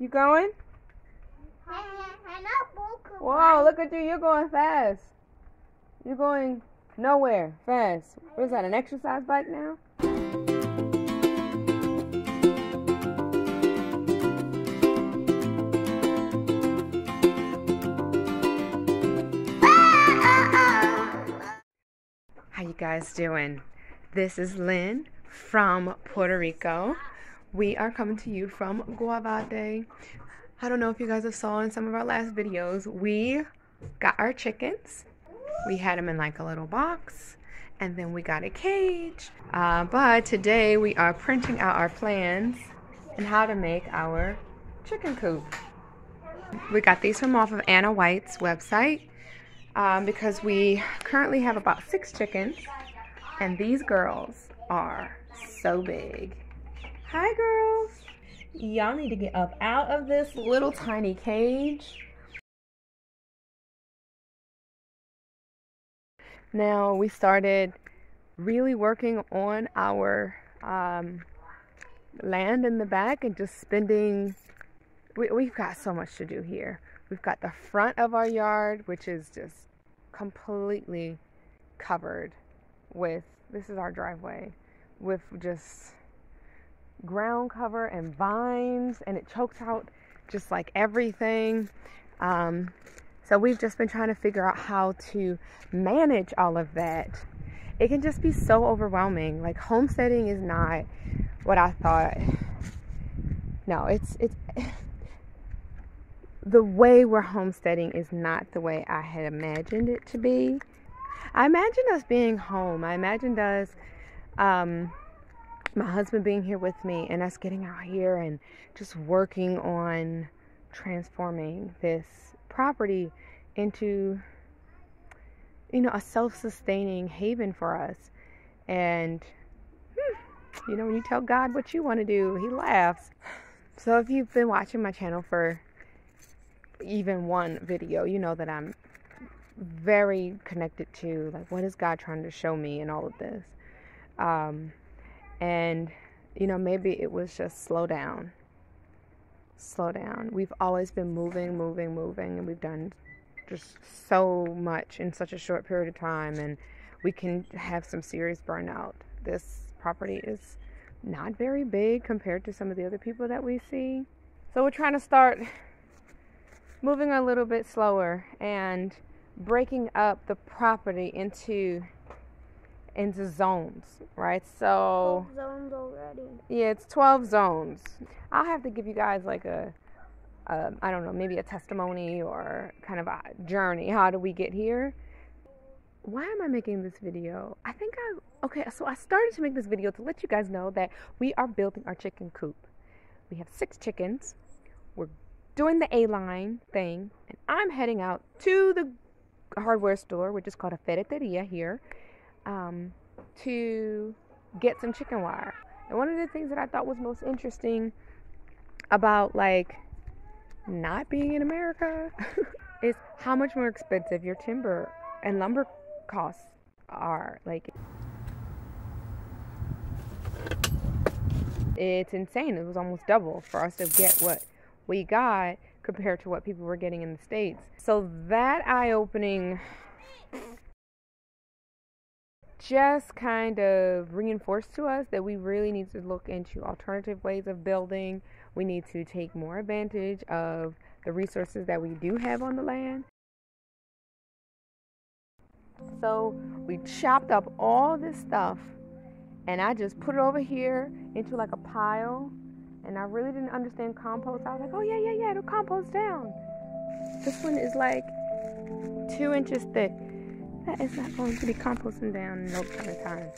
You going? Whoa, look at you. You're going fast. You're going nowhere fast. What is that, an exercise bike now? How you guys doing? This is Lynn from Puerto Rico. We are coming to you from Guavate. I don't know if you guys have saw in some of our last videos, we got our chickens. We had them in like a little box and then we got a cage. Uh, but today we are printing out our plans and how to make our chicken coop. We got these from off of Ana White's website um, because we currently have about six chickens and these girls are so big. Hi girls. Y'all need to get up out of this little tiny cage. Now we started really working on our um, land in the back and just spending. We, we've got so much to do here. We've got the front of our yard, which is just completely covered with. This is our driveway with just ground cover and vines, and it chokes out just like everything. Um, so we've just been trying to figure out how to manage all of that. It can just be so overwhelming. Like homesteading is not what I thought. No, it's it's the way we're homesteading is not the way I had imagined it to be. I imagined us being home. I imagined us um, my husband being here with me and us getting out here and just working on transforming this property into you know a self-sustaining haven for us. And hmm, you know when you tell god what you want to do he laughs. So if you've been watching my channel for even one video you know that i'm very connected to like what is god trying to show me in all of this? Um, and, you know, maybe it was just slow down. Slow down. We've always been moving, moving, moving, and we've done just so much in such a short period of time, and we can have some serious burnout. This property is not very big compared to some of the other people that we see. So we're trying to start moving a little bit slower and breaking up the property into into zones, right? So zones already. Yeah, it's 12 zones. I'll have to give you guys like a, a I don't know, maybe a testimony or kind of a journey. How do we get here? Why am I making this video? I think I okay, so I started to make this video to let you guys know that we are building our chicken coop. We have 6 chickens. We're doing the A-line thing, and I'm heading out to the hardware store, which is called a ferreteria here um, to get some chicken wire. And one of the things that I thought was most interesting about like not being in America is how much more expensive your timber and lumber costs are. Like it's insane. It was almost double for us to get what we got compared to what people were getting in the States. So that eye opening just kind of reinforced to us that we really need to look into alternative ways of building. We need to take more advantage of the resources that we do have on the land. So we chopped up all this stuff and I just put it over here into like a pile. And I really didn't understand compost. I was like, oh, yeah, yeah, yeah, it'll compost down. This one is like two inches thick that is not going to be composting down no kind of time.